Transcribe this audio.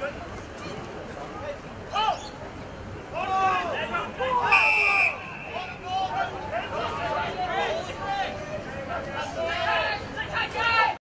Good.